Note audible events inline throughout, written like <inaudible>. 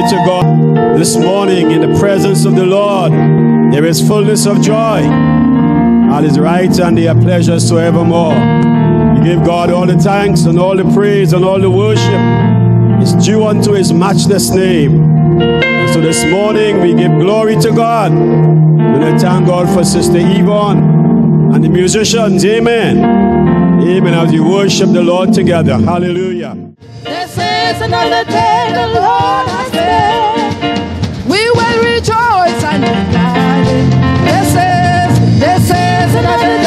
Glory to God. This morning, in the presence of the Lord, there is fullness of joy. At his right and their pleasures to evermore. We give God all the thanks and all the praise and all the worship. It's due unto his matchless name. And so this morning, we give glory to God. And I thank God for Sister Yvonne and the musicians. Amen. Amen. As you worship the Lord together. Hallelujah another day the Lord has made. We will rejoice and be glad. This is, this is another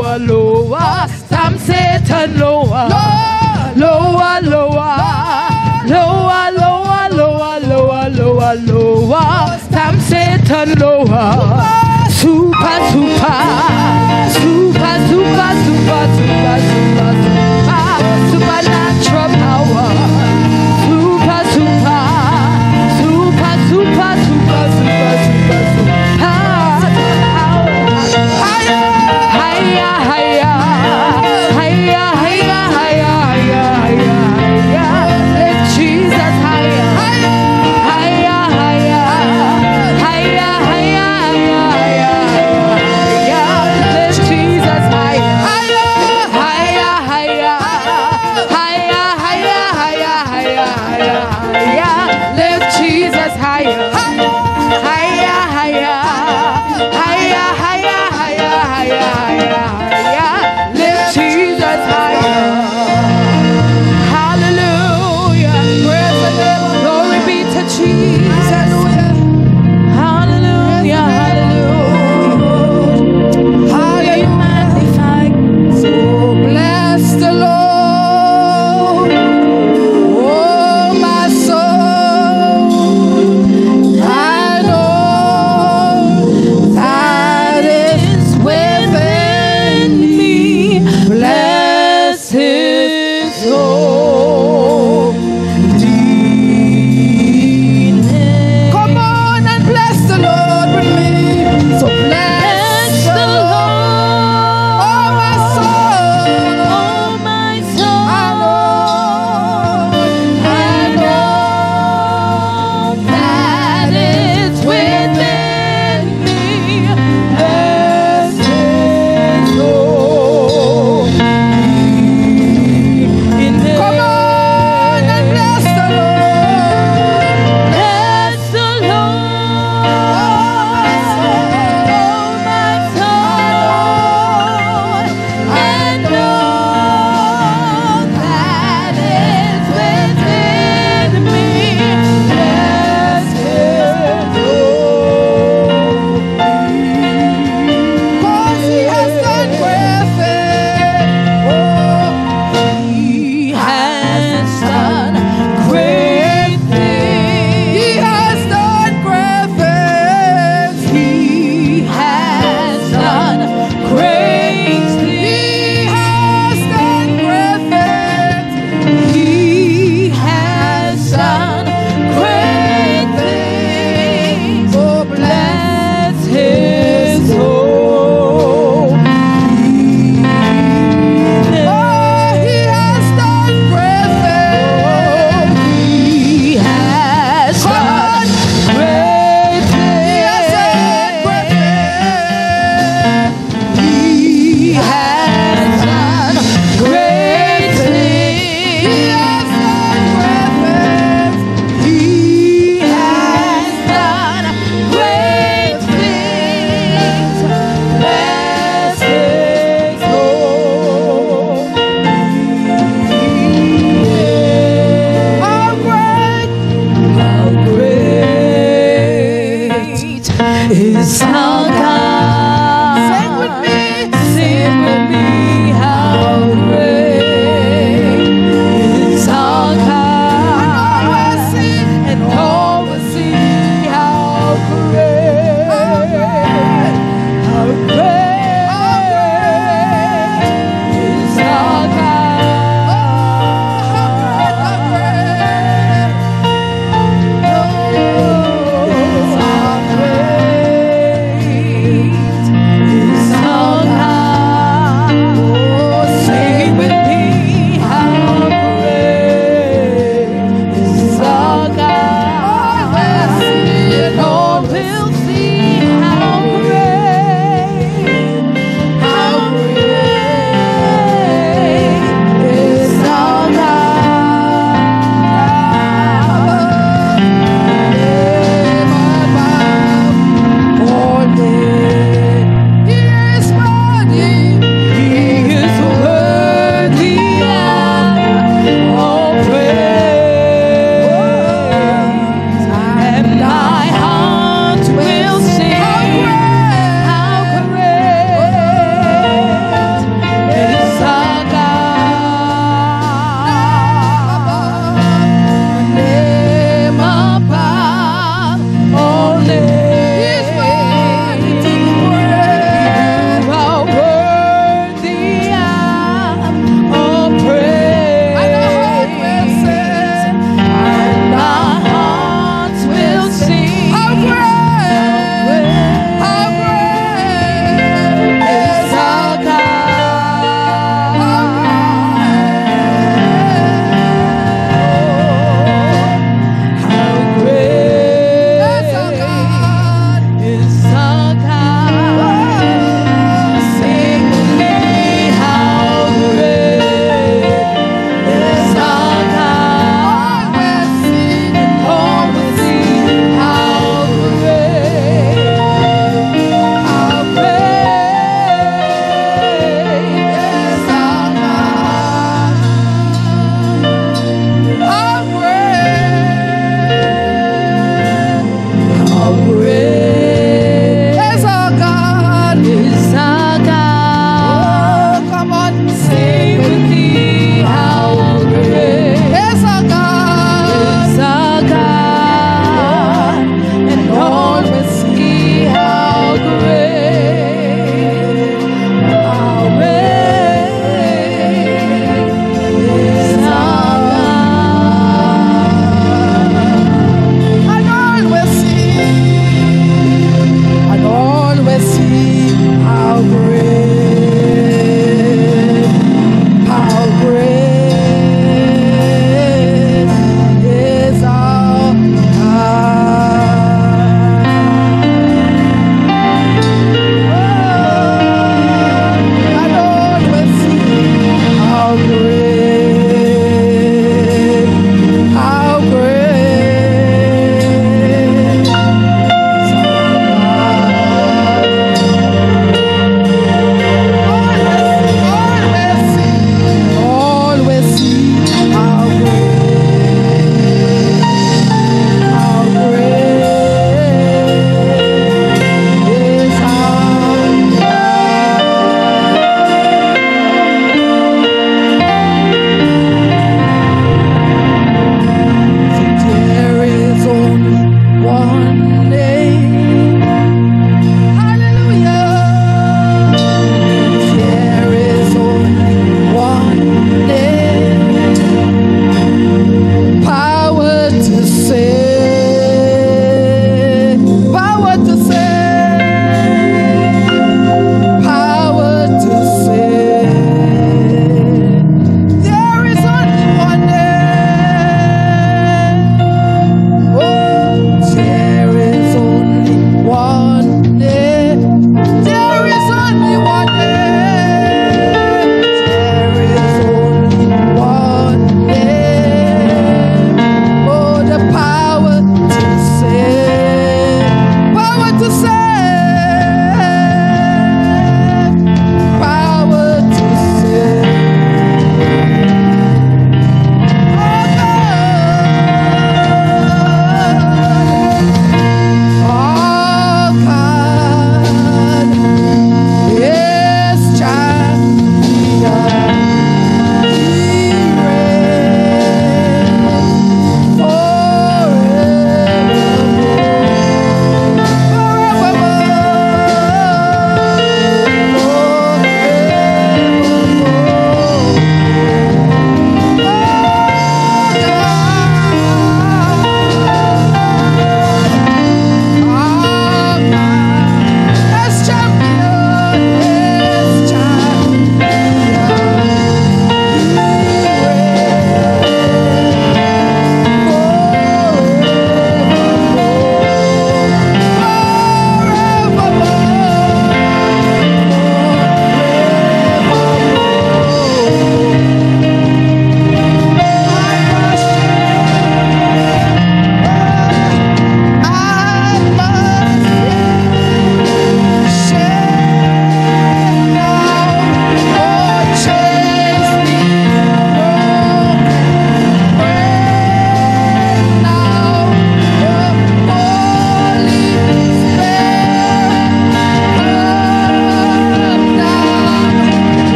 lower, lower. Stamp Satan lower, lower, lower, lower, lower, lower, lower, lower, lower. Stamp Satan lower. Super, super, super, super, super, super, super.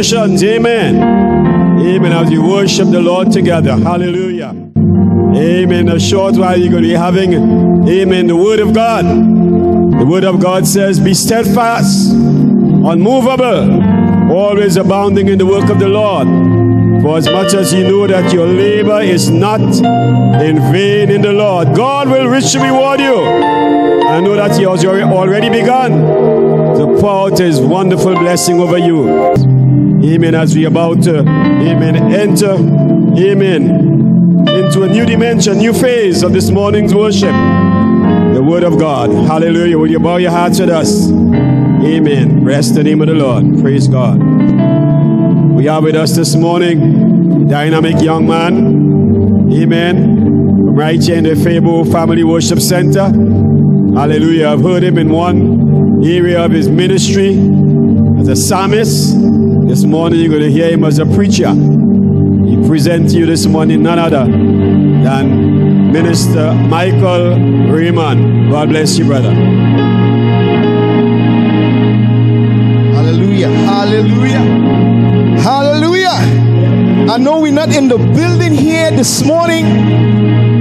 Musicians. Amen. Amen. As we worship the Lord together. Hallelujah. Amen. A short while you're going to be having, amen, the Word of God. The Word of God says, Be steadfast, unmovable, always abounding in the work of the Lord. For as much as you know that your labor is not in vain in the Lord, God will richly reward you. I know that He has already begun to pour out His wonderful blessing over you. Amen. As we about to, amen, enter, amen, into a new dimension, new phase of this morning's worship. The Word of God. Hallelujah. Will you bow your hearts with us? Amen. Bless the name of the Lord. Praise God. We are with us this morning, dynamic young man. Amen. From right here in the Febeau Family Worship Center. Hallelujah. I've heard him in one area of his ministry as a psalmist. This morning you're going to hear him as a preacher. He presents you this morning none other than Minister Michael Raymond. God bless you, brother. Hallelujah. Hallelujah. Hallelujah. I know we're not in the building here this morning,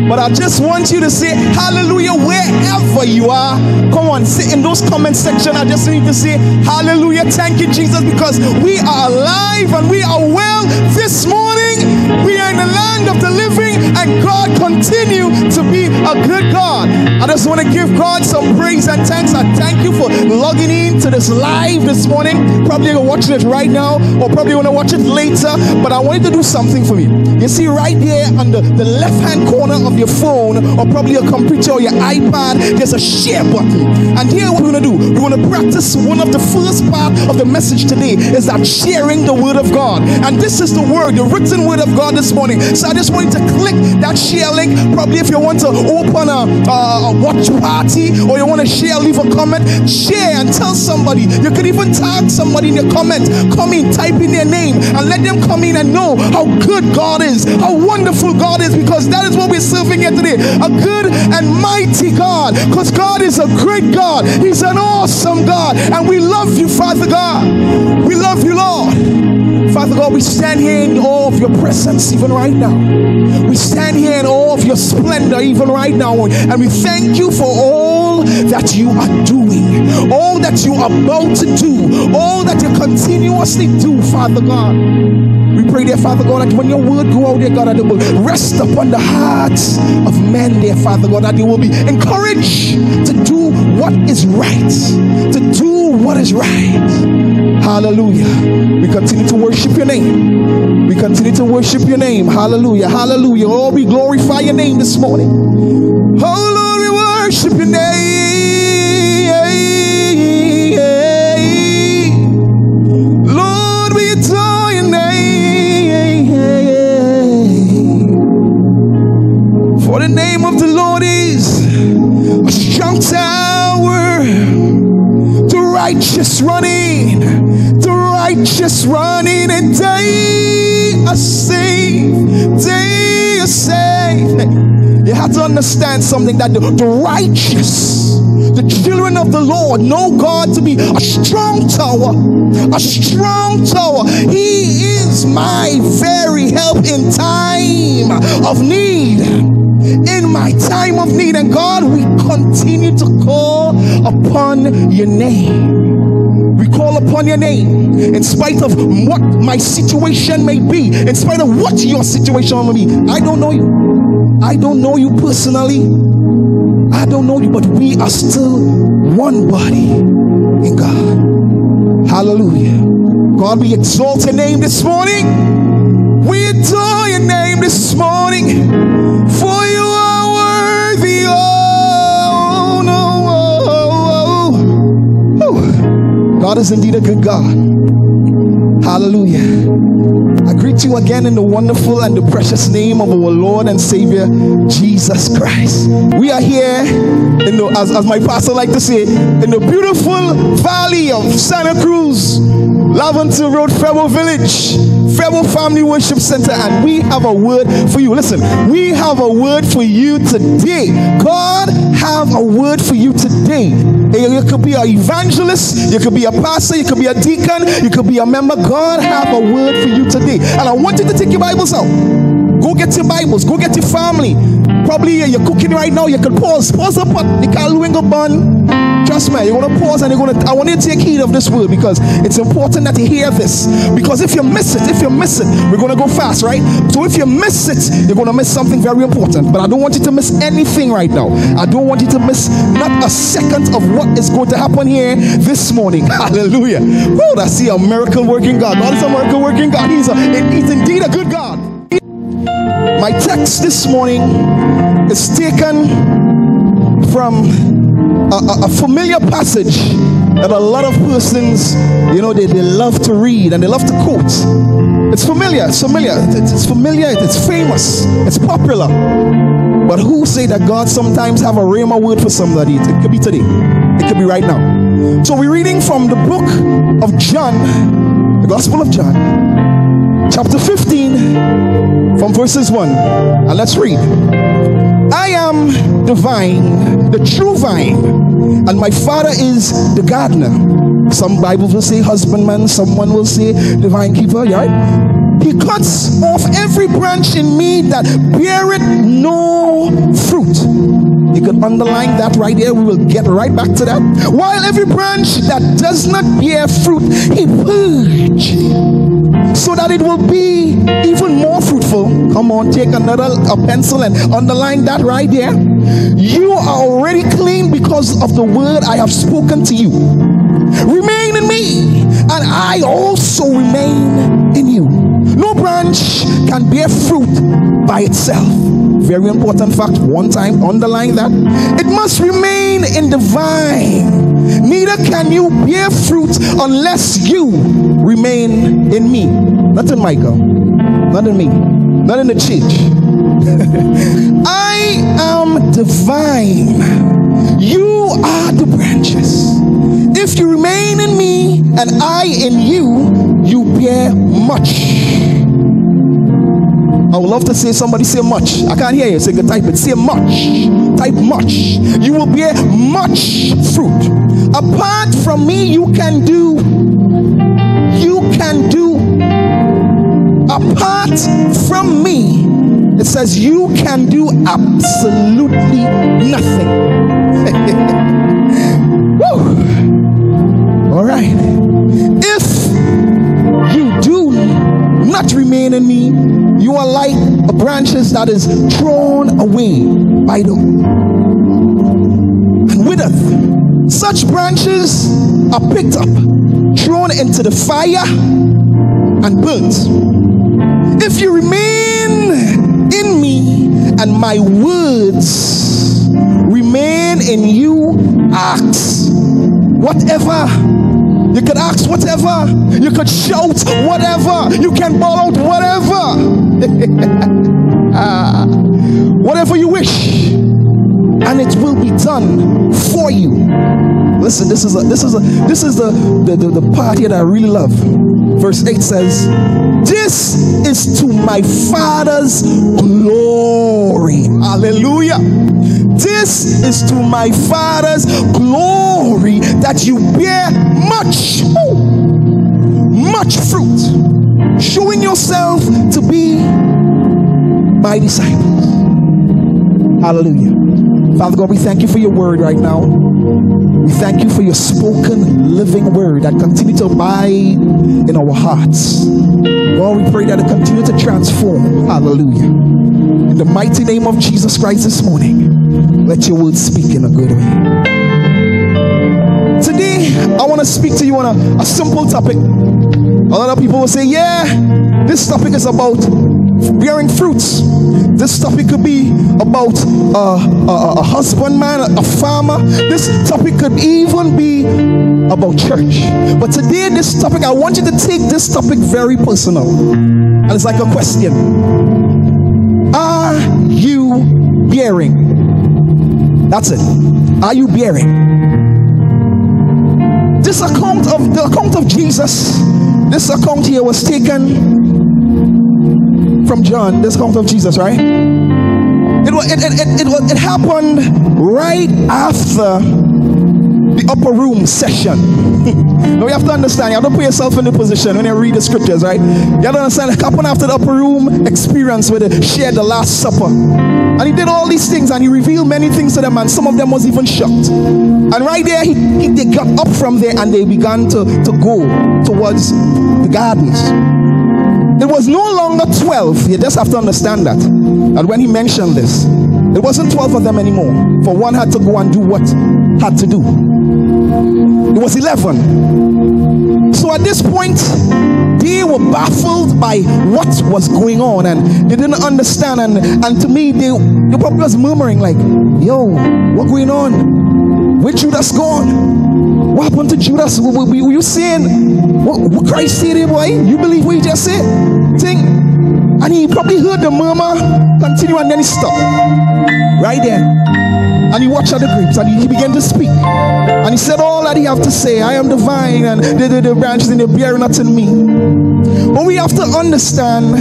but I just want you to say hallelujah wherever you are. Come on, sit in those comment section. I just need to say hallelujah. Thank you, Jesus, because we are alive and we are well this morning. We are in the land of the living, and God continue to be a good God. I just want to give God some praise and thanks. I thank you for logging in to this live this morning. Probably you're watching it right now, or probably want to watch it later. But I want you to do something for me. You see, right there on the, the left hand corner of your phone, or probably your computer or your iPad, there's a share button. And here, what we're going to do, we're going to practice one of the first part of the message today is that sharing the word of God. And this is the word, the written word of God this morning. So I just want you to click that share link. Probably if you want to open a, a watch party or you want to share, leave a comment, share and tell somebody. You could even tag somebody in your comment. Come in, type in their name, and let them come in and know how good God is, how wonderful God is, because that is what we're serving here today. A good and mighty God. Because God is a great God. He's an awesome God. And we love you, Father God. We love you, Lord. Father God, we stand here in awe of your presence even right now. We stand here in awe of your splendor even right now. And we thank you for all that you are doing, all that you are about to do, all that you continuously do, Father God. We pray, dear Father God, that when your word go out there, God, that it will rest upon the hearts of men, dear Father God, that they will be encouraged to do what is right, to do what is right. Hallelujah. We continue to worship your name. We continue to worship your name. Hallelujah. Hallelujah. Oh, we glorify your name this morning. Oh, Lord, we worship your name. Lord, we adore your name. For the name of the Lord is a strong tower. The righteous running, righteous running, and they are saved. They are saved. You have to understand something that the, the righteous, the children of the Lord, know God to be a strong tower. A strong tower. He is my very help in time of need in my time of need. And God, we continue to call upon your name. We call upon your name in spite of what my situation may be, in spite of what your situation may be. I don't know you. I don't know you personally. I don't know you, but we are still one body in God. Hallelujah. God, we exalt your name this morning. We adore your name this morning. God is indeed a good God. Hallelujah. I greet you again in the wonderful and the precious name of our Lord and Savior Jesus Christ. We are here in the, as, as my pastor like to say, in the beautiful valley of Santa Cruz, Laventille Road, Febeau Village, Febeau Family Worship Center, and we have a word for you. Listen, we have a word for you today. God have a word for you today. You could be an evangelist, you could be a pastor, you could be a deacon, you could be a member. God have a word for you today. And I want you to take your Bibles out. Go get your Bibles, go get your family. Probably you're cooking right now, you can pause. Pause up what the Kalwingo bun. Me, you're gonna pause and you're gonna I want you to take heed of this word because it's important that you hear this. Because if you miss it, if you miss it, we're gonna go fast, right? So if you miss it, you're gonna miss something very important. But I don't want you to miss anything right now. I don't want you to miss not a second of what is going to happen here this morning. <laughs> Hallelujah. Well, I see a miracle working God. God is a miracle working God. He's, a, he's indeed a good God. My text this morning is taken from a, a, familiar passage that a lot of persons, you know, they, they love to read and they love to quote. It's familiar, it's familiar, it's, it's familiar, it's famous, it's popular. But who say that God sometimes have a rhema word for somebody? It could be today. It could be right now. So we're reading from the book of John, the Gospel of John, chapter 15, from verses 1. And let's read. I am the vine, the true vine, and my father is the gardener. Some Bibles will say husbandman, someone will say divine keeper, right? He cuts off every branch in me that beareth no fruit. You could underline that right there. We will get right back to that. While every branch that does not bear fruit, he purge so that it will be even more fruitful. Come on, take another a pencil and underline that right there. You are already clean because of the word I have spoken to you. Remain in me, and I also remain in you. No branch can bear fruit by itself. Very important fact. One time, underline that. It must remain in the vine. Neither can you bear fruit unless you remain in me. Not in Michael. Not in me. Not in the church. <laughs> I am the vine. You are the branches. If you remain in me and I in you, you bear much. I would love to say somebody say much. I can't hear you. Say good type it. Say much. Type much. You will bear much fruit. Apart from me, you can do. You can do. Apart from me, it says you can do absolutely nothing. <laughs> Woo. All right. If you do not remain in me, you are like a branches that is thrown away by the and witheth. Such branches are picked up, thrown into the fire, and burnt. If you remain in me and my words remain in you, ask whatever you can ask whatever. You could shout whatever. You can bawl out whatever. <laughs> ah, whatever you wish. And it will be done for you. Listen, this is a this is a this is the the, the, the part here that I really love. Verse 8 says, This is to my father's glory. Hallelujah. This is to my Father's glory that you bear much, much fruit, showing yourself to be my disciples. Hallelujah. Father God, we thank you for your word right now. We thank you for your spoken, living word that continue to abide in our hearts. Lord, we pray that it continue to transform. Hallelujah. In the mighty name of Jesus Christ this morning, let your word speak in a good way. Today, I want to speak to you on a, a simple topic. A lot of people will say, Yeah, this topic is about bearing fruits. This topic could be about a, a husbandman, a, a farmer. This topic could even be about church. But today, this topic, I want you to take this topic very personal. And it's like a question Are you bearing? That's it. Are you bearing? This account of the account of Jesus, this account here was taken from John, this account of Jesus, right? It, it, it, it, it, it happened right after the upper room session. <laughs> now you have to understand, you have to put yourself in the position when you read the scriptures, right? You have to understand it happened after the upper room experience where they shared the last supper. And he did all these things and he revealed many things to them, and some of them was even shocked. And right there, he, he they got up from there and they began to, to go towards the gardens. It was no longer 12. You just have to understand that. And when he mentioned this, it wasn't 12 of them anymore. For one had to go and do what had to do. It was 11. So at this point, they were baffled by what was going on and they didn't understand. And, and to me, they, they probably was murmuring, like, yo, what going on? Where Judas gone? What happened to Judas? Were, you saying what, what Christ said, boy? You believe what he just said? Think. And he probably heard the murmur continue and then he stopped. Right there. And he watched at the grapes and he, began to speak. And he said all that he have to say. I am the vine and the, the, the branches and they bear not in me. But we have to understand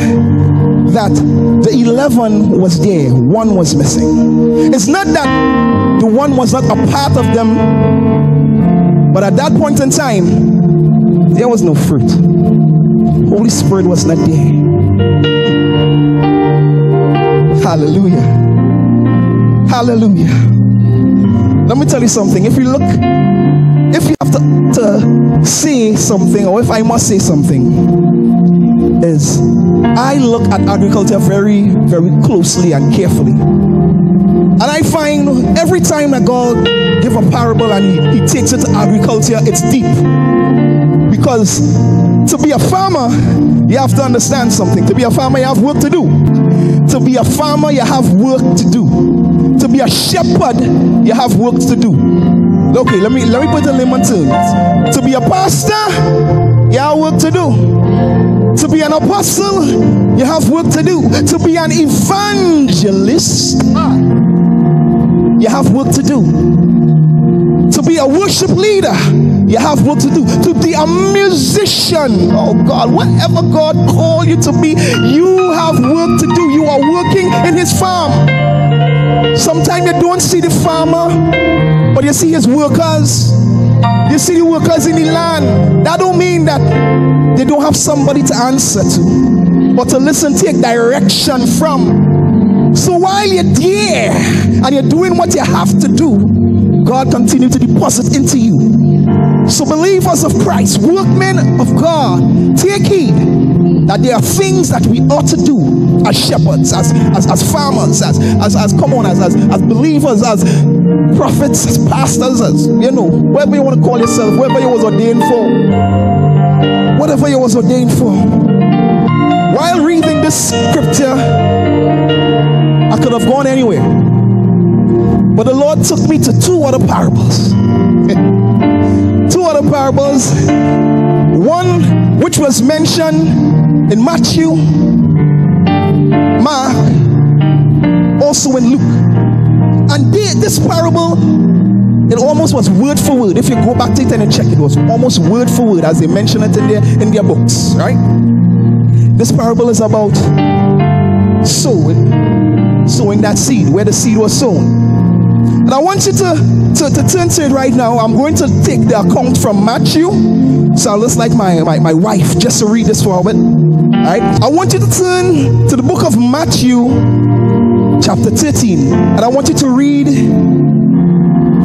that the 11 was there, one was missing. It's not that the one was not a part of them, but at that point in time, there was no fruit. Holy Spirit was not there. Hallelujah. Hallelujah. Let me tell you something. If you look, if you have to, to say something, or if I must say something, is I look at agriculture very, very closely and carefully. And I find every time that God give a parable and he, he takes it to agriculture, it's deep. Because to be a farmer, you have to understand something. To be a farmer, you have work to do. To be a farmer, you have work to do. To be a shepherd, you have work to do. Okay, let me let me put a layman terms. To be a pastor, you have work to do. To be an apostle, you have work to do. To be an evangelist, you have work to do. To be a worship leader, you have work to do. To be a musician, oh God, whatever God called you to be, you have work to do. You are working in His farm. Sometimes you don't see the farmer, but you see his workers. You see the workers in the land. That don't mean that they don't have somebody to answer to, but to listen, take direction from. So while you're there and you're doing what you have to do, God continue to deposit into you. So believers of Christ, workmen of God, take heed that there are things that we ought to do as shepherds, as as, as farmers, as, as as come on, as, as as believers, as prophets, as pastors, as you know, whatever you want to call yourself, whatever you was ordained for, whatever you was ordained for. While reading this scripture, I could have gone anywhere. But the Lord took me to two other parables. <laughs> two other parables. One which was mentioned in Matthew, Mark, also in Luke. And this parable, it almost was word for word. If you go back to it and check, it was almost word for word as they mention it in their in their books, right? This parable is about sowing, sowing that seed, where the seed was sown. And I want you to, to, to turn to it right now. I'm going to take the account from Matthew. So I'll just like my, my, my wife just to read this forward. All right. I want you to turn to the book of Matthew, chapter 13. And I want you to read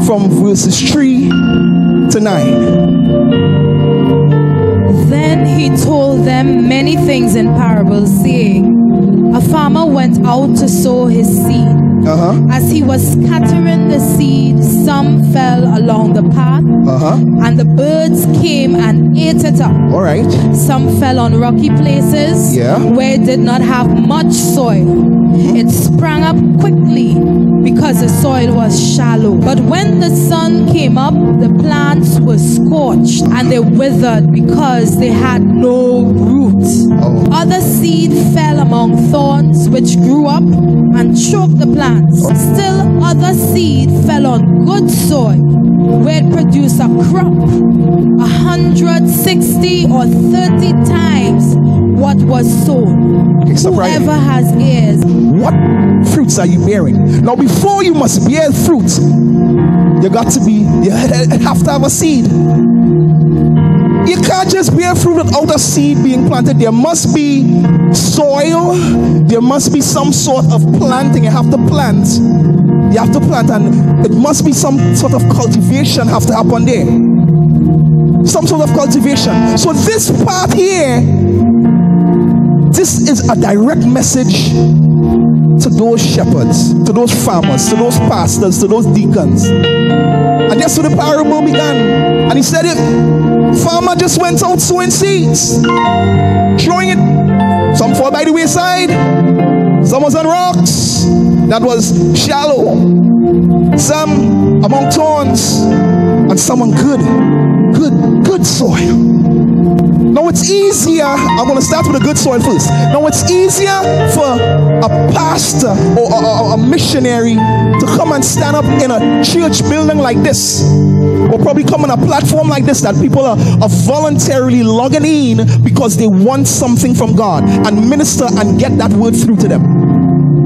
from verses 3 to 9. Then he told them many things in parables, saying, A farmer went out to sow his seed. Uh huh. As he was scattering the seed, some fell along the path, Uh huh. and the birds came and ate it up. All right. Some fell on rocky places Yeah. where it did not have much soil. It sprang up quickly because the soil was shallow. But when the sun came up, the plants were scorched and they withered because they had no roots. Oh. Other seed fell among thorns which grew up and choked the plants. Still other seed fell on good soil where it produced a crop a hundred, sixty, or thirty times what was sown. Okay, stop right Whoever has ears, What fruits are you bearing? Now, before you must bear fruit, you got to be, you have to have a seed. You can't just bear fruit without a seed being planted. There must be soil, there must be some sort of planting. You have to plant. You have to plant, and it must be some sort of cultivation have to happen there. Some sort of cultivation. So, this part here, this is a direct message to those shepherds, to those farmers, to those pastors, to those deacons. And that's where the parable began. And he said it, farmer just went out sowing seeds, throwing it. Some fall by the wayside, some was on rocks that was shallow, some among thorns, and some on good, good, good soil. Now it's easier. I'm going to start with a good soil first. Now it's easier for a pastor or a, a- a missionary to come and stand up in a church building like this, or probably come on a platform like this that people are, are voluntarily logging in because they want something from God and minister and get that word through to them.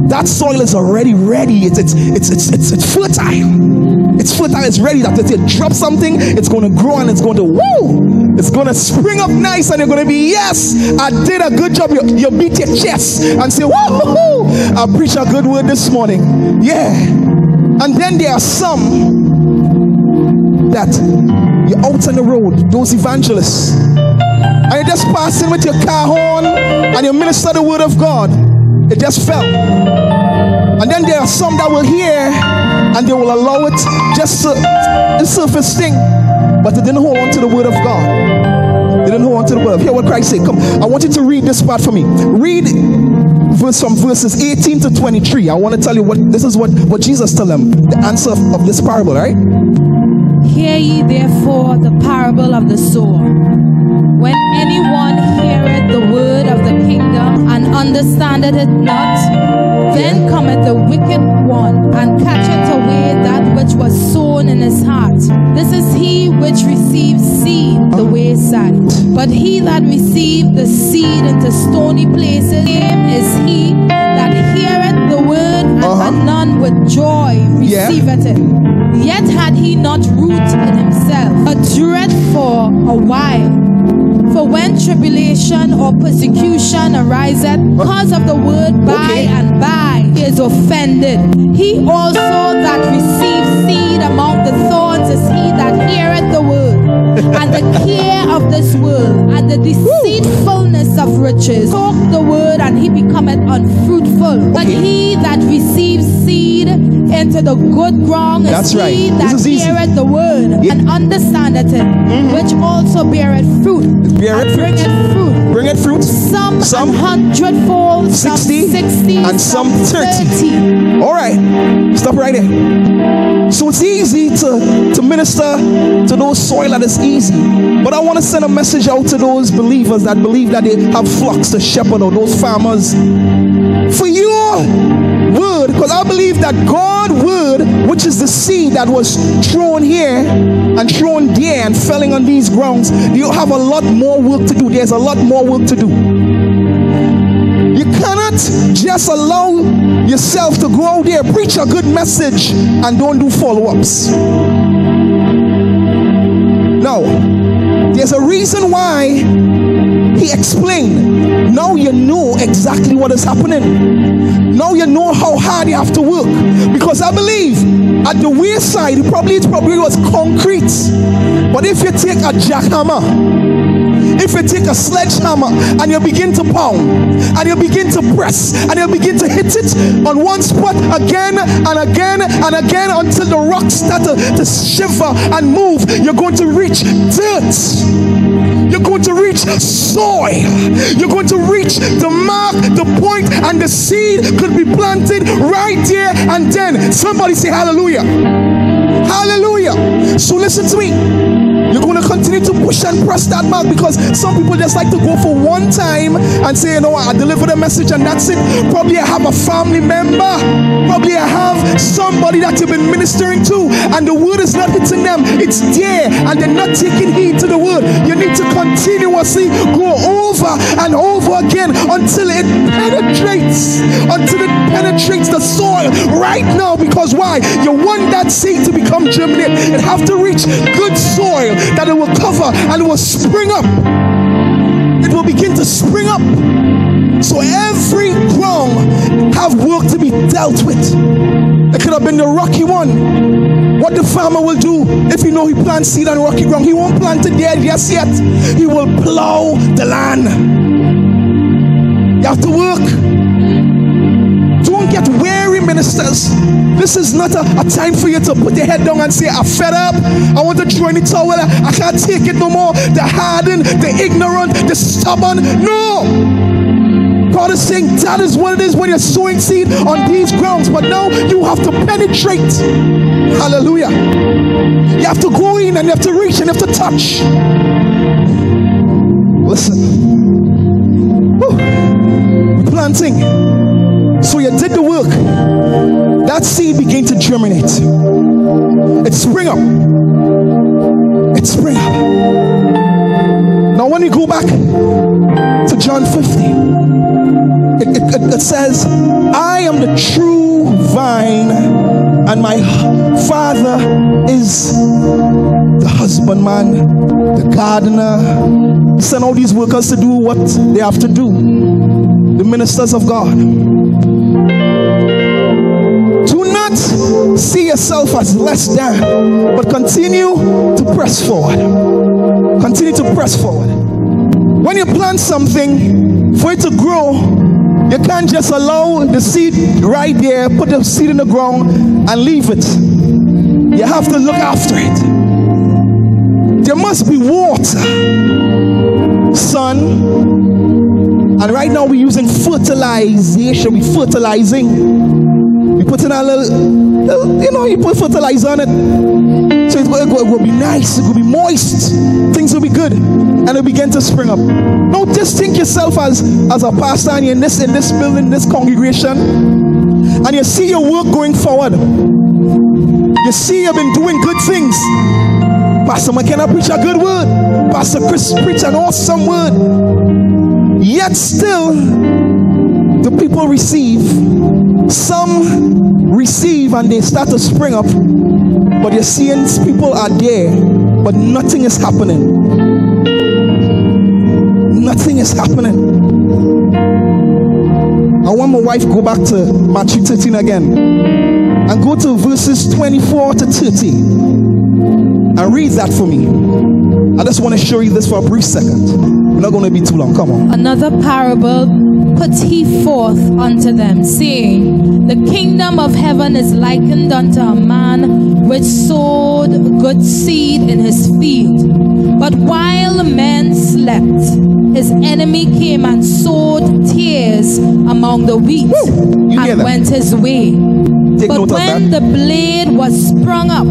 That soil is already ready. It's it's it's it's it's, it's fertile. It's fertile. It's ready. That if you drop something, it's going to grow and it's going to woo. It's going to spring up nice, and you're going to be yes. I did a good job. You, you beat your chest and say, woo I preach a good word this morning. Yeah. And then there are some that you're out on the road. Those evangelists and you're just passing with your car horn and you minister the word of God. It just fell. And then there are some that will hear and they will allow it just to surface thing, but they didn't hold on to the word of God. They didn't hold on to the word. Hear what Christ said. Come, I want you to read this part for me. Read verse from verses 18 to 23. I want to tell you what this is what, what Jesus tell them, the answer of, of this parable, right? Hear ye therefore the parable of the sower. When anyone heareth the word of the kingdom and understandeth it not, then cometh the wicked one and catcheth away that which was sown in his heart. This is he which receives seed the wayside. But he that received the seed into stony places, is he that heareth the word and Uh-huh. anon with joy Yeah. it. Yet had he not root in himself, but dureth for a while. For when tribulation or persecution ariseth because of the word by Okay. and by, he is offended. He also that receives seed among the thorns is he that heareth the word, and the care <laughs> of this world, and the deceitfulness of riches, talk the word, and he becometh unfruitful. But he that receives seed into the good ground That's right. he This that is easy. the word Yeah. Mm-hmm. and understandeth it, which also beareth fruit, beareth fruit. bringeth fruit. Bring it fruit. Some, Some hundredfold, some 60, and some 30. 30. All right, stop right there. So it's easy to, to minister to those soil that is easy. But I want to send a message out to those believers that believe that they have flocks to shepherd or those farmers. For your because I believe that God word, which is the seed that was thrown here and thrown there and falling on these grounds, you have a lot more work to do. There's a lot more work to do. You cannot just allow yourself to go out there, preach a good message, and don't do follow ups. Now, there's a reason why he explained. Now you know exactly what is happening. Now you know how hard you have to work. Because I believe at the wayside, probably, it probably was concrete. But if you take a jackhammer, if you take a sledgehammer and you begin to pound and you begin to press and you begin to hit it on one spot again and again and again until the rocks start to, to shiver and move, you're going to reach dirt. You're going to reach soil. You're going to reach the mark, the point, and the seed could be planted right there and then. Somebody say hallelujah. Hallelujah. So listen to me. You're going to continue to push and press that mark because some people just like to go for one time and say, you know what, I delivered a message and that's it. Probably I have a family member. Probably I have somebody that you've been ministering to and the word is not hitting them. It's there and they're not taking heed to the word. You need to continuously go over and over over again until it penetrates, until it penetrates the soil right now. Because why? You want that seed to become germinate. It have to reach good soil that it will cover and it will spring up. It will begin to spring up. So every ground have work to be dealt with. It could have been the rocky one. What the farmer will do if he know he plants seed on rocky ground, he won't plant it there just yet. He will plow the land. You have to work. Don't get weary, ministers. This is not a, a time for you to put your head down and say, I'm fed up. I want to join the towel. I can't take it no more. The hardened, the ignorant, the stubborn. No. God is saying that is what it is when you're sowing seed on these grounds. But now you have to penetrate. Hallelujah. You have to go in and you have to reach and you have to touch. Listen. Planting. So you did the work. That seed began to germinate. It spring up. It spring up. Now when you go back to John 15 it, it, it, says, I am the true vine, and my father is the husbandman, the gardener. He sent all these workers to do what they have to do. The ministers of God. Do not see yourself as less than, but continue to press forward. Continue to press forward. When you plant something, for it to grow, you can't just allow the seed right there, put the seed in the ground and leave it. You have to look after it. There must be water, sun, and right now we're using fertilization. We're fertilizing. We put in a little, little, you know, you put fertilizer on it. So it will, it will be nice, it will be moist, things will be good and it began to spring up. Don't just think yourself as, as a pastor and you're in this in this building, this congregation, and you see your work going forward. You see you've been doing good things. Pastor McKenna preach a good word. Pastor Chris preach an awesome word. Yet still, the people receive. Some receive and they start to spring up. But you're seeing people are there, but nothing is happening nothing is happening. I want my wife go back to Matthew 13 again and go to verses 24 to 30 and read that for me. I just want to show you this for a brief second. We're not going to be too long. Come on. Another parable put he forth unto them, saying, The kingdom of heaven is likened unto a man which sowed good seed in his field. But while men slept, his enemy came and sowed tares among the wheat and went his way. Take but when the blade was sprung up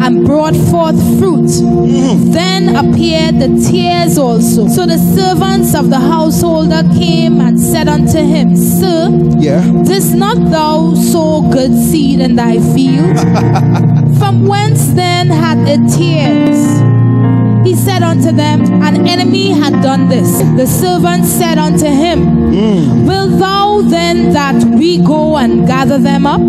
and brought forth fruit, mm. then appeared the tares also. So the servants of the householder came and said unto him, Sir, yeah. didst not thou sow good seed in thy field? <laughs> From whence then had it tares? He said unto them, An enemy had done this. The servant said unto him, mm. Will thou then that we go and gather them up?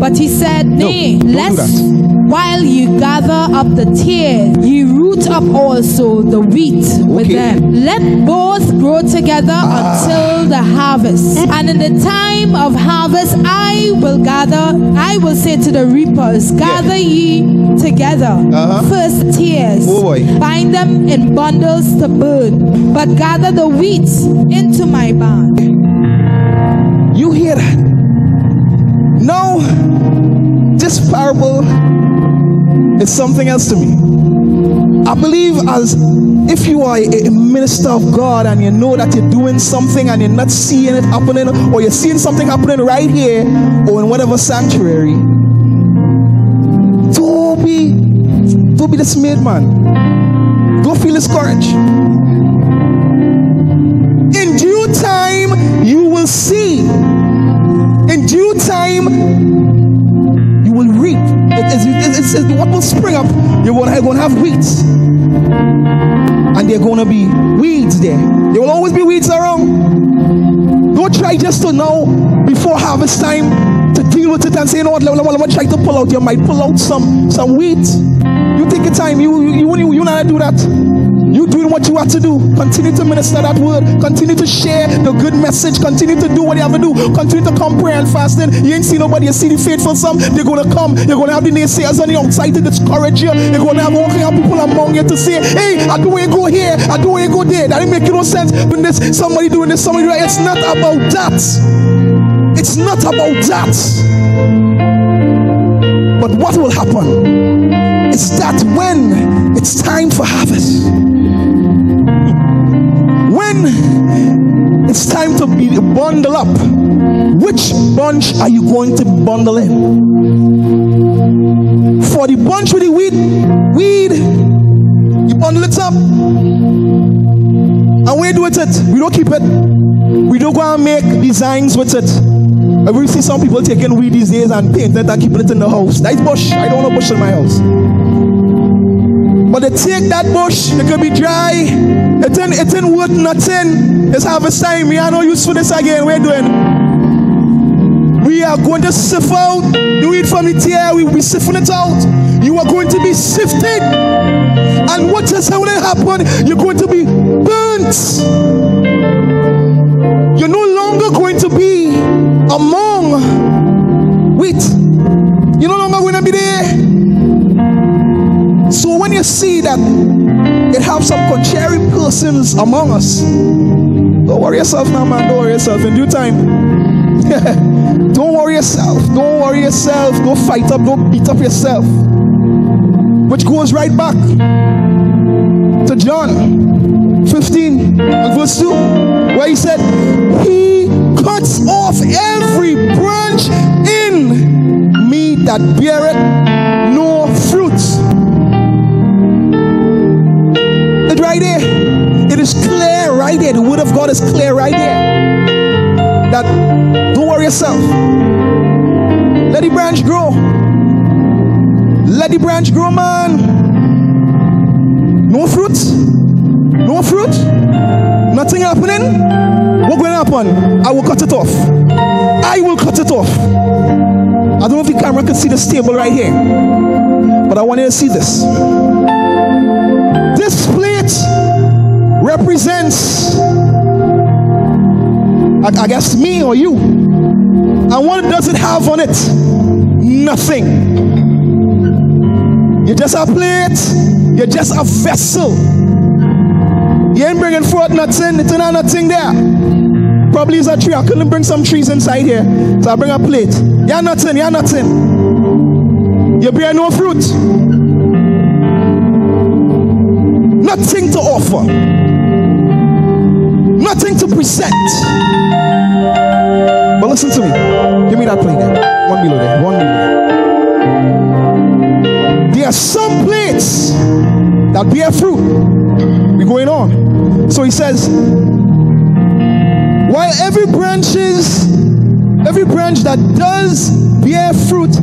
But he said, Nay, no, lest while you gather up the tares, ye root up also the wheat okay. with them. Let both grow together ah. until the harvest. And in the time of harvest, I will gather, I will say to the reapers, Gather yeah. ye together uh-huh. first tares, oh bind them in bundles to burn, but gather the wheat into my barn. You hear that? No, this parable is something else to me. I believe as if you are a minister of God and you know that you're doing something and you're not seeing it happening, or you're seeing something happening right here or in whatever sanctuary, don't be don't be dismayed, man. Don't feel discouraged. In due time, you will see. In due time, you will reap. It, it, what will spring up? You're going to have wheat. And there are going to be weeds there. There will always be weeds around. Don't try just to know before harvest time to deal with it and say, you know what, let me try to pull out. You might pull out some some weeds. You take your time. You you you, you not do that. You doing what you have to do. Continue to minister that word. Continue to share the good message. Continue to do what you have to do. Continue to come pray and fasting. You ain't see nobody. You see the faithful some. They're gonna come. You're gonna have the naysayers on the outside to discourage you. You're gonna have all kind of people among you to say, "Hey, I do you go here. I do you go there." That didn't make no sense. When this somebody doing this, somebody doing that. It's not about that. It's not about that. But what will happen is that when it's time for harvest, it's time to be bundle up, which bunch are you going to bundle in? For the bunch with the weed, weed, you bundle it up. And we do with it. We don't keep it. We don't go and make designs with it. Will see some people taking weed these days and paint it and keeping it in the house. That's bush. I don't want a bush in my house. But they take that bush, it could be dry, it ain't, it ain't worth nothing. It's harvest time. We are no use for this again. We're doing. We are going to sift out the weed from the tear. We be sifting it out. You are going to be sifted. And what is going to happen? You're going to be burnt. You're no longer going to be among see that it have some contrary persons among us, don't worry yourself now, man. Don't worry yourself. In due time. <laughs> don't worry yourself. Don't worry yourself. Don't fight up. Don't beat up yourself. Which goes right back to John 15 and verse 2, where he said, He cuts off every branch in me that beareth right there. The word of God is clear right there. That don't worry yourself. Let the branch grow. Let the branch grow, man. No fruit. No fruit. Nothing happening. What going to happen? I will cut it off. I will cut it off. I don't know if the camera can see the stable right here, but I want you to see. This represents, I, guess, me or you. And what does it have on it? Nothing. You're just a plate, you're just a vessel. You ain't bringing forth nothing, it's not nothing there. Probably is a tree. I couldn't bring some trees inside here. So I bring a plate. You're nothing, you're nothing. You bear no fruit. Nothing to offer. Nothing to present. But listen to me. Give me that plate there. One below there. One below there. There are some plates that bear fruit. We're going on. So he says, while every branches, every branch that does bear fruit,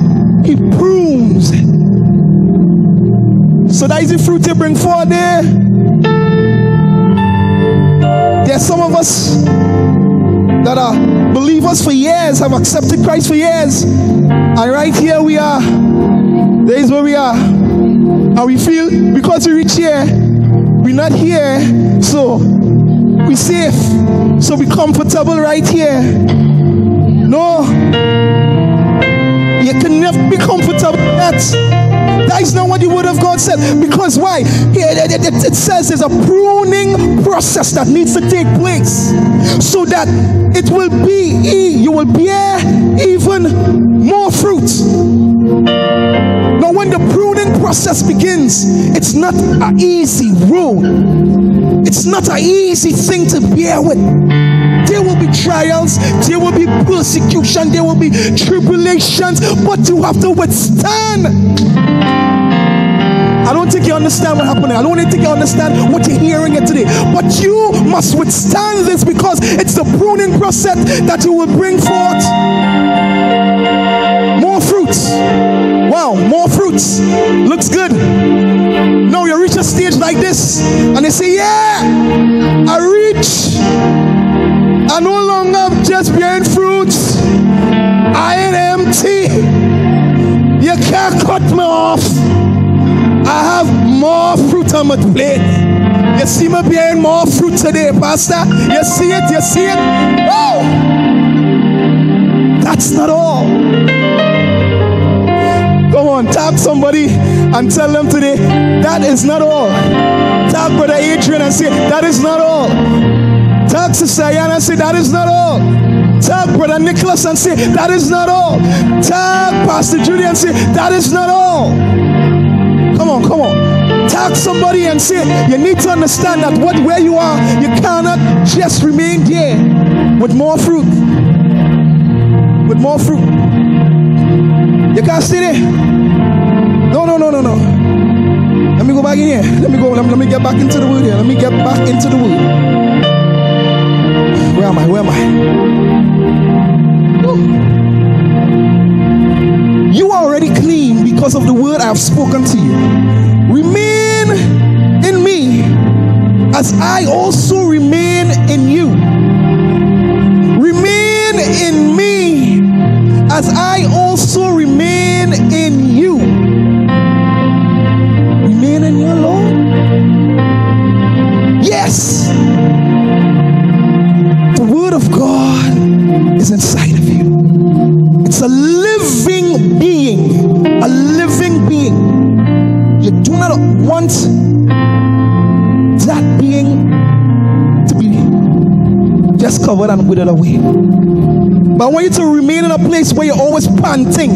he prunes. So that is the fruit you bring forward there. There's some of us that are believers for years, have accepted Christ for years. And right here we are. There is where we are. And we feel because we reach here, we're not here. So we're safe. So we're comfortable right here. No. You can never be comfortable with that. Is not what the word of God said. Because why? It says there's a pruning process that needs to take place so that it will be, you will bear even more fruit. Now, when the pruning process begins, it's not an easy road. It's not an easy thing to bear with. There will be trials, there will be persecution, there will be tribulations, but you have to withstand. I don't think you understand what happened. I don't think you understand what you're hearing it today. But you must withstand this because it's the pruning process that you will bring forth more fruits. Wow, more fruits. Looks good. No, you reach a stage like this, and they say, Yeah, I reach. I no longer just bearing fruits. I ain't empty. You can't cut me off. I have more fruit on my plate. You see me bearing more fruit today, Pastor. You see it, you see it. Oh! That's not all. Come on, tap somebody and tell them today, that is not all. Tap Brother Adrian and say, that is not all. Tap Sister and say, that is not all. Tap Brother Nicholas and say, that is not all. Tap Pastor Judy and say, that is not all. Come on, come on. Tag somebody and say, you need to understand that what where you are, you cannot just remain there with more fruit. With more fruit. You can't stay there. No, no, no, no, no. Let me go back in here. Let me go. Let me, let me get back into the wood here. Let me get back into the word. Where am I? Where am I? You are already clean because of the word I have spoken to you. Remain in me as I also remain in you. Remain in me as I also remain is inside of you. It's a living being. A living being. You do not want that being to be just covered and withered away. But I want you to remain in a place where you're always panting.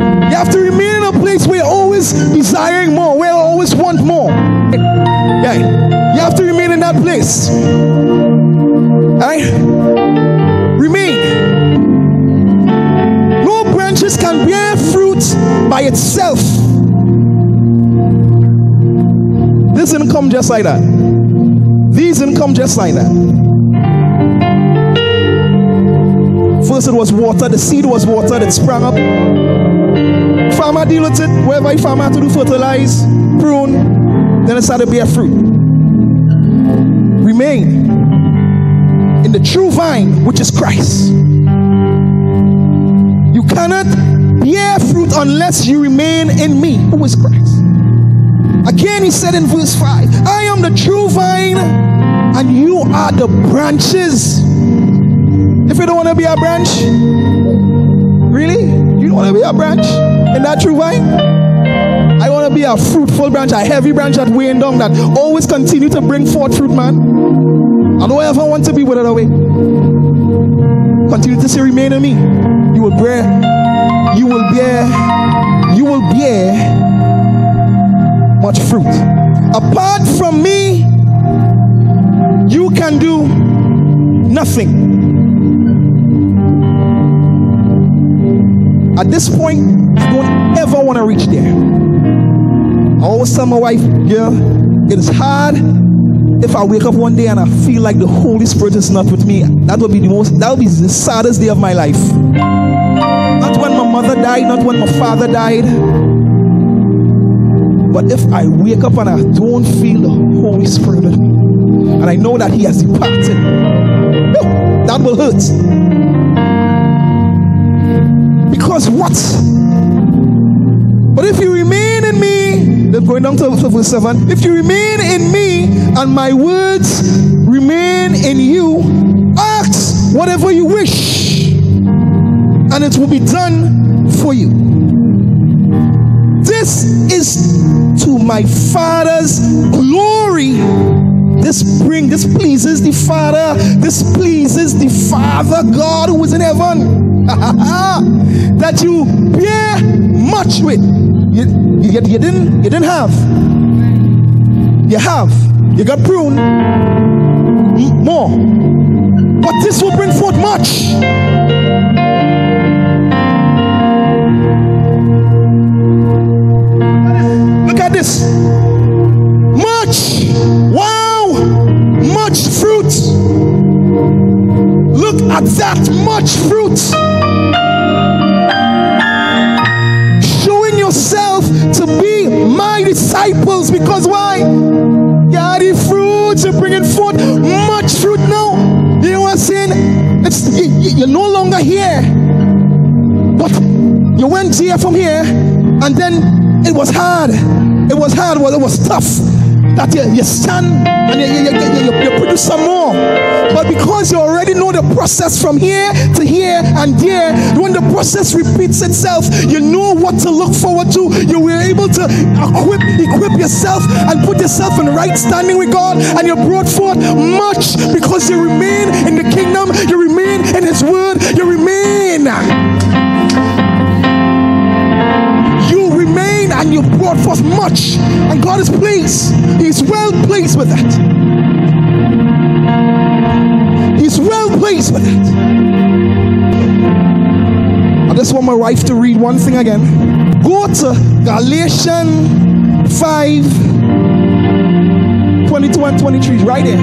You have to remain in a place where you're always desiring more, where you always want more. Yeah. You have to remain in that place. Alright? No branches can bear fruit by itself. This didn't come just like that. These didn't come just like that. First it was water, the seed was water that sprang up. Farmer deal with it, wherever farmer had to do fertilize, prune, then it started to bear fruit. Remain in the true vine, which is Christ. You cannot bear fruit unless you remain in me, who is Christ. Again, he said in verse 5 I am the true vine, and you are the branches. If you don't want to be a branch, really? You don't want to be a branch in that true vine? I want to be a fruitful branch, a heavy branch that weighing down, that always continue to bring forth fruit, man. I don't ever want to be with it away. Continue to say, remain in me. You will bear, you will bear, you will bear much fruit. Apart from me, you can do nothing. At this point, I don't ever want to reach there. I always tell my wife, girl, it is hard if I wake up one day and I feel like the Holy Spirit is not with me. That would be the most, that would be the saddest day of my life. Not when my mother died, not when my father died. But if I wake up and I don't feel the Holy Spirit with me, and I know that He has departed, that will hurt. Because what? But if you remain in me, going down to verse 7, if you remain in me and my words remain in you, ask whatever you wish, and it will be done for you. This is to my Father's glory. This bring this pleases the Father. This pleases the Father God who is in heaven. <laughs> that you bear much with. You, you, you didn't you didn't have. You have. You got pruned more. But this will bring forth much. Look at this. Much. Wow. Much fruit. Look at that much fruit. Disciples because why? Yeah, the fruits are bringing forth much fruit now. You know what I'm saying? It's you, you- you're no longer here, but you went here from here, and then it was hard. It was hard. Well, it was tough. That you, you stand and you, you, you, you, you- you produce some more. But because you already know the process from here to here and there, when the process repeats itself, you know what to look forward to. You were able to equip, equip yourself and put yourself in right standing with God, and you brought forth much because you remain in the kingdom, you remain in His word, you remain. You remain and you brought forth much, and God is pleased. He's well pleased with that. He's well pleased with it. I just want my wife to read one thing again. Go to Galatians 5 22 and 23. It's right there.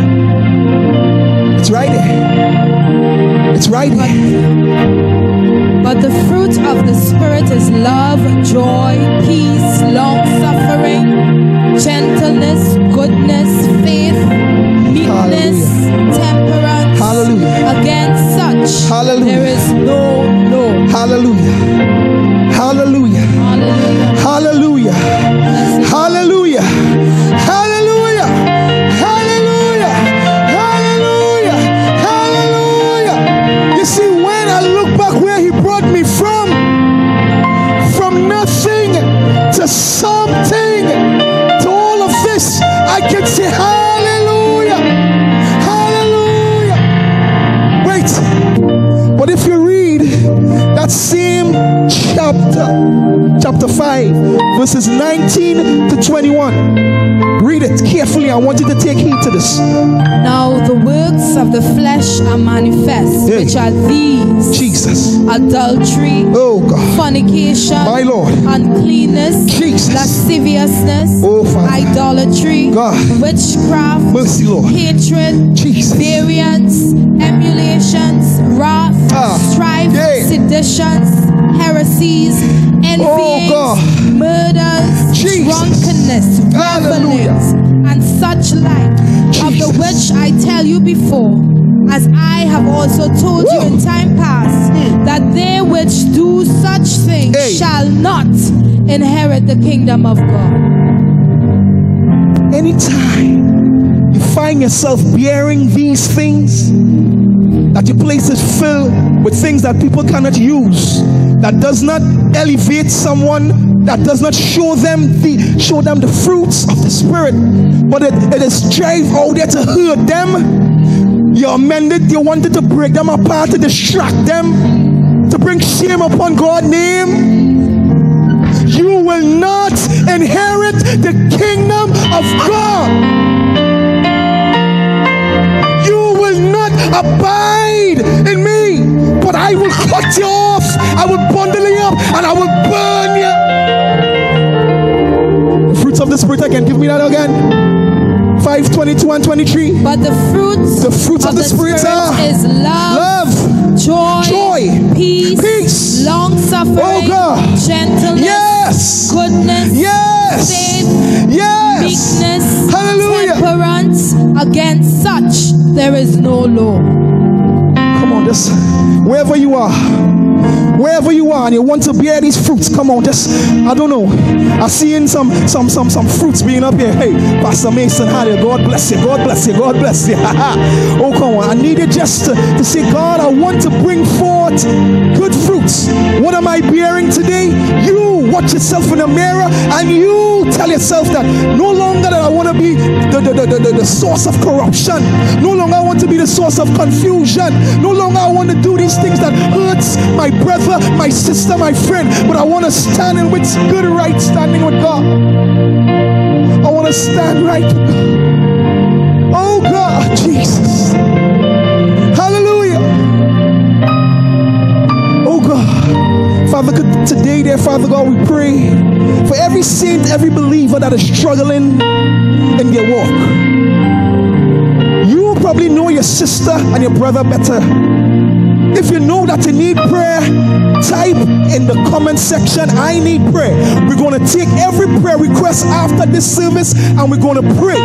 It's right there. It's right there. But the fruit of the Spirit is love, joy, peace, long suffering, gentleness, goodness, faith, meekness. Hallelujah. Against such Hallelujah. there is no law. Hallelujah. Hallelujah. Hallelujah. Hallelujah. Verses 19 to 21, read it carefully. I want you to take heed to this. Now the works of the flesh are manifest, Hey. which are these Jesus. adultery, Oh God. fornication, My Lord. uncleanness, Jesus. lasciviousness, Oh, Father. idolatry, God. witchcraft, Mercy, Lord. hatred, Jesus. variance, emulations, wrath, Ah. strife, Yeah. seditions, heresies, Oh envyings, God. murders, Jesus. drunkenness, revelings, and such like, of the which I tell you before, as I have also told you in time past, hmm. that they which do such things Hey. shall not inherit the kingdom of God. Anytime you find yourself bearing these things, that your place is filled with things that people cannot use, that does not elevate someone, that does not show them the show them the fruits of the spirit, but it, it is drive out there to hurt them. You amended, you wanted to break them apart, to distract them, to bring shame upon God's name. You will not inherit the kingdom of God. You will not abide I will cut you off. I will bundle you up and I will burn you. Fruits of the Spirit again. Give me that again. 5, 22 and 23. But the fruits, The fruits of the Spirit are is love, Love. joy, Joy, peace, peace. long suffering, Oh, gentleness, Yes. goodness, Yes. faith, Yes. meekness, Hallelujah. temperance. Against such there is no law. Just wherever you are, wherever you are, and you want to bear these fruits. Come on, just I don't know. I see in some some some some fruits being up here. Hey, Pastor Mason, how you? God bless you, God bless you, God bless you. <laughs> oh, come on, I need you just to, to say, God, I want to bring forth good fruits. What am I bearing today? You watch yourself in the mirror and you tell yourself that no longer that I want to be the, the, the, the, the source of corruption. No longer I want to be the source of confusion. No longer I want to do these things that hurts my brother, my sister, my friend. But I want to stand in with good right standing with God. I want to stand right with God. Oh God, Jesus. Father, could- today, dear Father God, we pray for every saint, every believer that is struggling in their walk. You probably know your sister and your brother better If you know that you need prayer, type in the comment section, I need prayer. We're going to take every prayer request after this service and we're going to pray.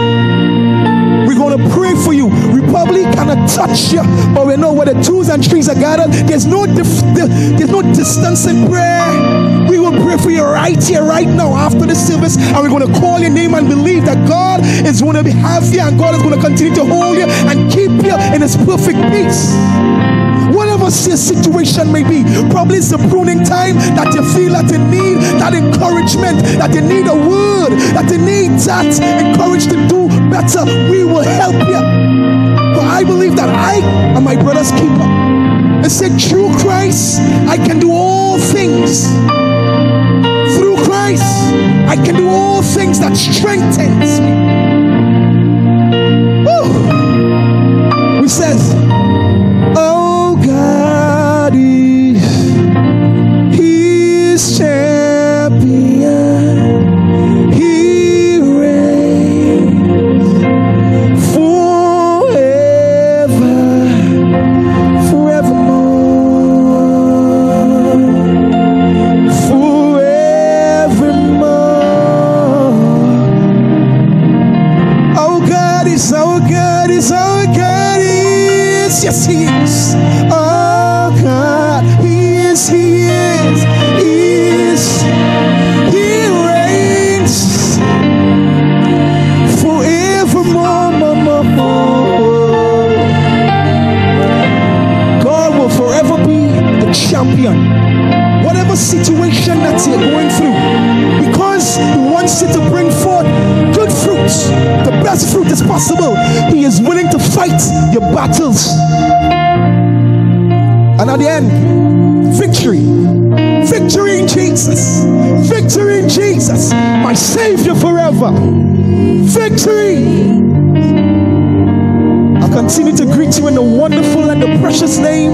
We're going to pray for you. We probably cannot touch you, but we know where the twos and threes are gathered. There's no dif- there's no distance in prayer. We will pray for you right here, right now, after the service, and we're going to call your name and believe that God is going to have you and God is going to continue to hold you and keep you in His perfect peace. Whatever your situation may be, probably it's the pruning time that you feel that you need that encouragement, that you need a word, that you that encouraged to do better. We will help you. For I believe that I am my brother's keeper. It said, through Christ, I can do all things. Through Christ, I can do all things that strengthens me. Which says, Victory. I continue to greet you in the wonderful and the precious name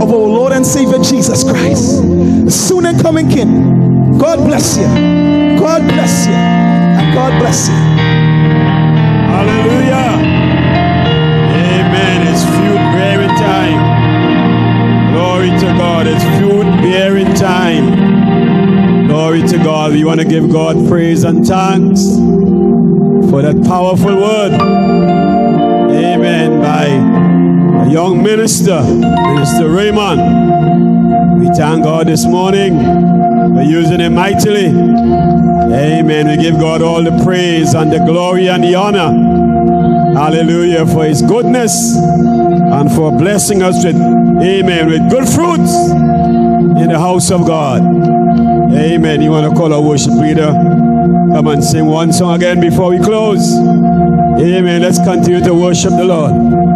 of our Lord and Savior Jesus Christ. The soon and coming King. God bless you. God bless you. And God bless you. Hallelujah. Amen. It's fruit bearing time. Glory to God. It's fruit bearing time. Glory to God. We want to give God praise and thanks for that powerful word. Amen. By a young minister, Minister Raymond. We thank God this morning for using him mightily. Amen. We give God all the praise and the glory and the honor. Hallelujah for his goodness and for blessing us with, amen, with good fruits in the house of God. Amen. You want to call our worship leader? Come and sing one song again before we close. Amen. Let's continue to worship the Lord.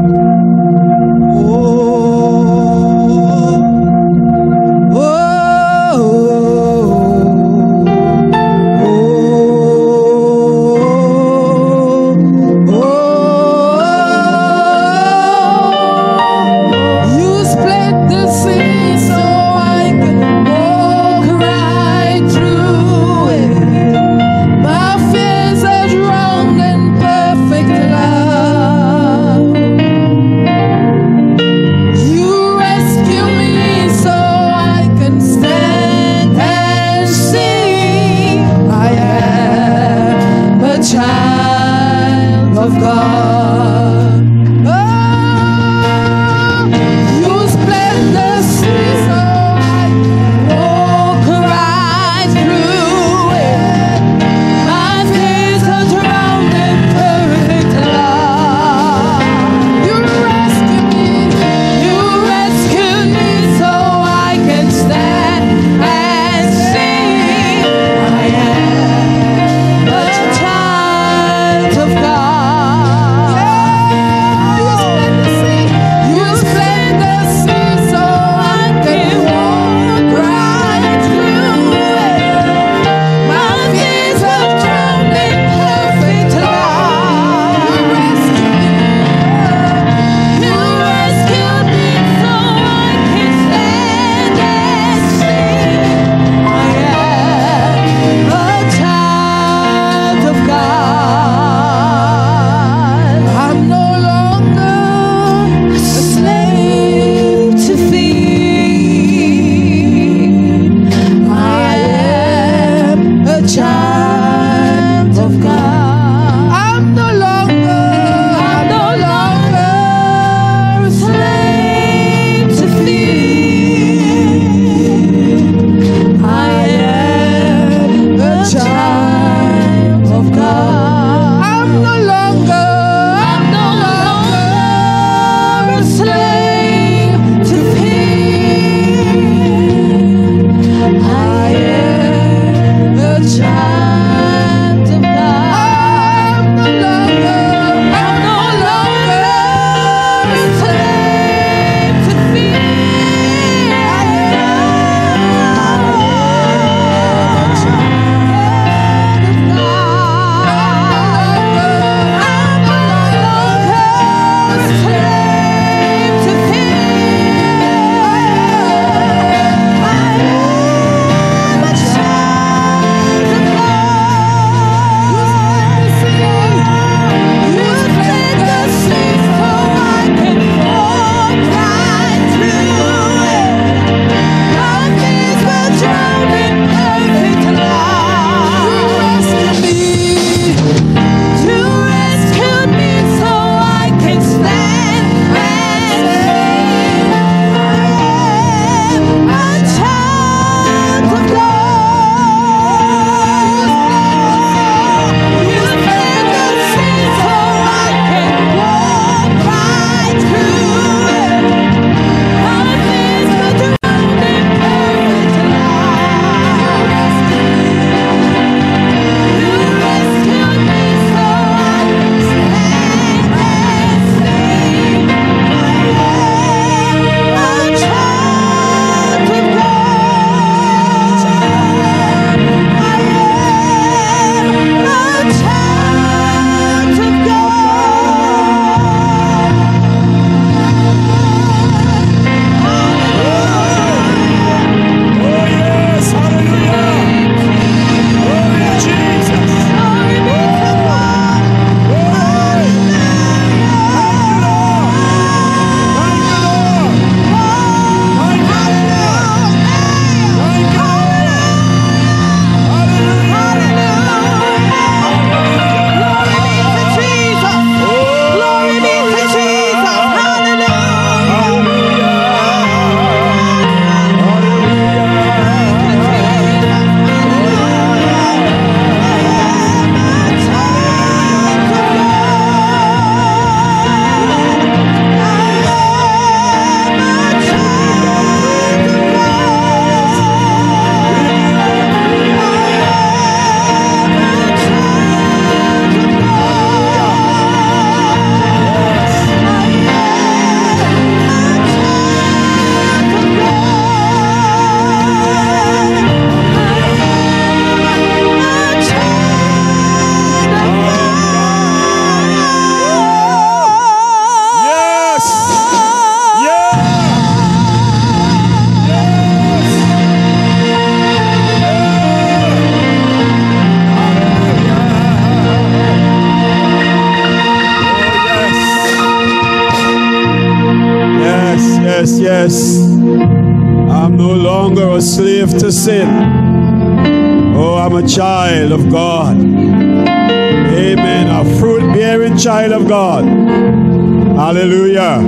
Of God. Hallelujah.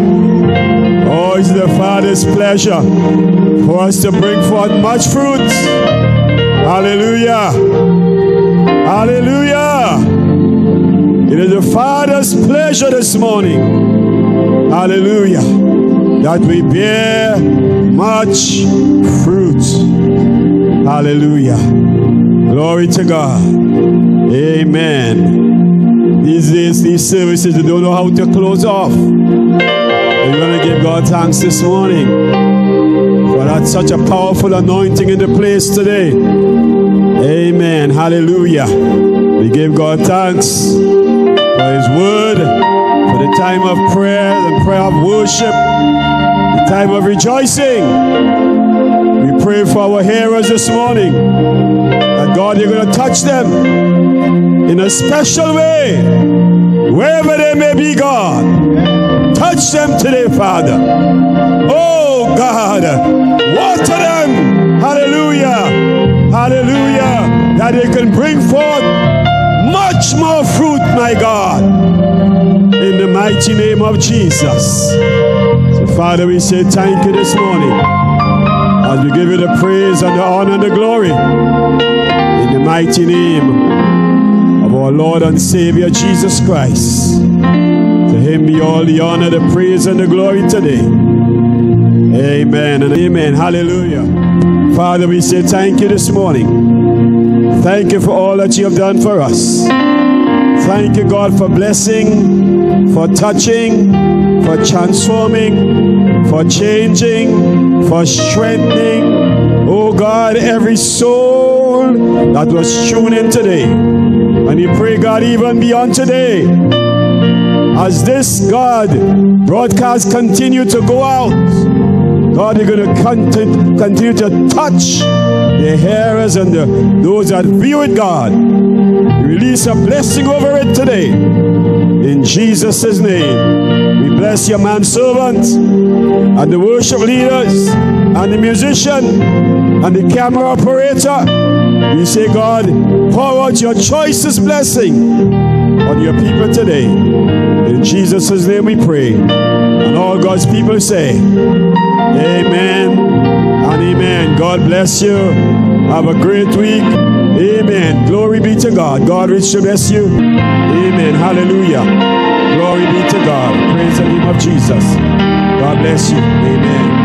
Oh, it's the Father's pleasure for us to bring forth much fruit. Hallelujah. Hallelujah. It is the Father's pleasure this morning. Hallelujah. That we bear much fruit. Hallelujah. Glory to God. Amen. These days, these services, they don't know how to close off. We're going to give God thanks this morning for that such a powerful anointing in the place today. Amen. Hallelujah. We give God thanks for His word, for the time of prayer, the prayer of worship, the time of rejoicing. We pray for our hearers this morning that God, you're going to touch them in a special way, wherever they may be, God. Touch them today, Father. Oh, God, water them. Hallelujah. Hallelujah. That they can bring forth much more fruit, my God. In the mighty name of Jesus. So, Father, we say thank you this morning as we give you the praise and the honor and the glory. In the mighty name our Lord and Savior Jesus Christ. To him be all the honor, the praise, and the glory today. Amen and amen. Hallelujah. Father, we say thank you this morning. Thank you for all that you have done for us. Thank you, God, for blessing, for touching, for transforming, for changing, for strengthening. Oh God, every soul that was tuned in today. And we pray, God, even beyond today, as this God broadcast continue to go out, God, you're going to continue, continue to touch the hearers and the, those that view it, God. Release a blessing over it today. In Jesus' name, we bless your man manservants and the worship leaders and the musician and the camera operator. We say, God, pour out your choicest blessing on your people today. In Jesus' name we pray. And all God's people say, Amen and amen. God bless you. Have a great week. Amen. Glory be to God. God richly bless you. Amen. Hallelujah. Glory be to God. Praise the name of Jesus. God bless you. Amen.